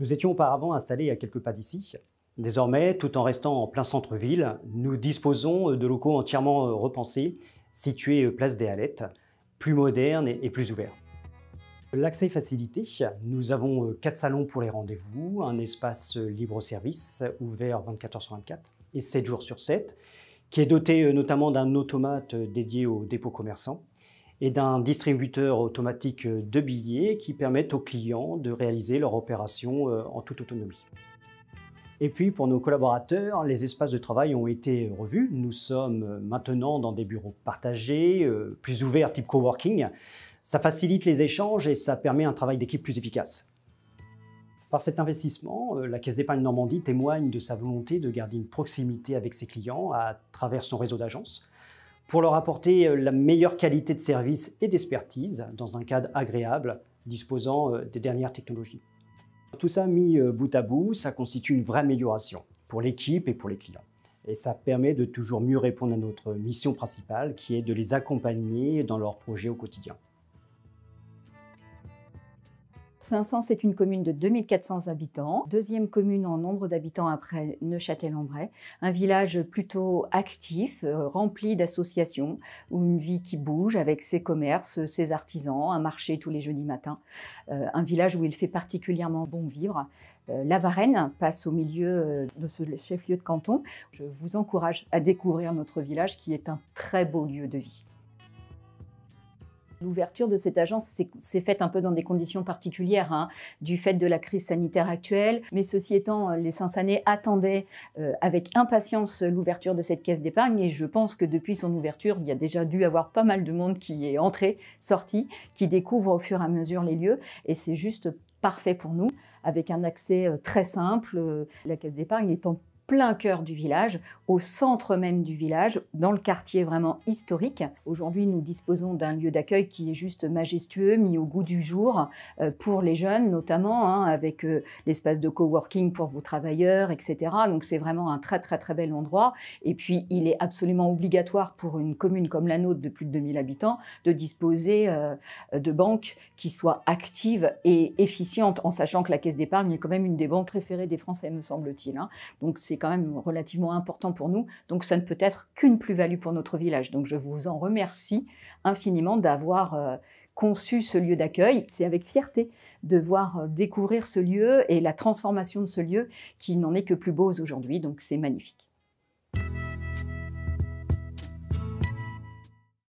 Nous étions auparavant installés à quelques pas d'ici. Désormais, tout en restant en plein centre-ville, nous disposons de locaux entièrement repensés, situés place des Hallettes, plus modernes et plus ouverts. L'accès est facilité. Nous avons quatre salons pour les rendez-vous, un espace libre-service ouvert 24 h sur 24 et 7 jours sur 7, qui est doté notamment d'un automate dédié aux dépôts commerçants et d'un distributeur automatique de billets qui permettent aux clients de réaliser leur opération euh, en toute autonomie. Et puis pour nos collaborateurs, les espaces de travail ont été revus. Nous sommes maintenant dans des bureaux partagés, euh, plus ouverts type coworking. Ça facilite les échanges et ça permet un travail d'équipe plus efficace. Par cet investissement, euh, la Caisse d'épargne Normandie témoigne de sa volonté de garder une proximité avec ses clients à travers son réseau d'agences pour leur apporter euh, la meilleure qualité de service et d'expertise dans un cadre agréable disposant euh, des dernières technologies. Tout ça mis euh, bout à bout, ça constitue une vraie amélioration pour l'équipe et pour les clients. Et ça permet de toujours mieux répondre à notre mission principale qui est de les accompagner dans leurs projets au quotidien. Saint-Saëns, c'est une commune de 2400 habitants, deuxième commune en nombre d'habitants après Neuchâtel-en-Bray, un village plutôt actif, euh, rempli d'associations, où une vie qui bouge avec ses commerces, ses artisans, un marché tous les jeudis matins, euh, un village où il fait particulièrement bon vivre. Euh, la Varenne passe au milieu de ce chef-lieu de canton. Je vous encourage à découvrir notre village qui est un très beau lieu de vie. L'ouverture de cette agence s'est faite un peu dans des conditions particulières, hein, du fait de la crise sanitaire actuelle. Mais ceci étant, les Saint-Sanais attendaient euh, avec impatience l'ouverture de cette caisse d'épargne. Et je pense que depuis son ouverture, il y a déjà dû avoir pas mal de monde qui est entré, sorti, qui découvre au fur et à mesure les lieux. Et c'est juste parfait pour nous, avec un accès euh, très simple. La caisse d'épargne étant plein cœur du village, au centre même du village, dans le quartier vraiment historique. Aujourd'hui, nous disposons d'un lieu d'accueil qui est juste majestueux, mis au goût du jour euh, pour les jeunes notamment, hein, avec euh, l'espace de coworking pour vos travailleurs, etc. Donc c'est vraiment un très très très bel endroit. Et puis il est absolument obligatoire pour une commune comme la nôtre de plus de 2000 habitants de disposer euh, de banques qui soient actives et efficientes, en sachant que la caisse d'épargne est quand même une des banques préférées des Français, me semble-t-il. Hein. Donc c'est quand même relativement important pour nous. Donc ça ne peut être qu'une plus-value pour notre village. Donc je vous en remercie infiniment d'avoir euh, conçu ce lieu d'accueil. C'est avec fierté de voir euh, découvrir ce lieu et la transformation de ce lieu qui n'en est que plus beau aujourd'hui. Donc c'est magnifique.